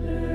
Yeah.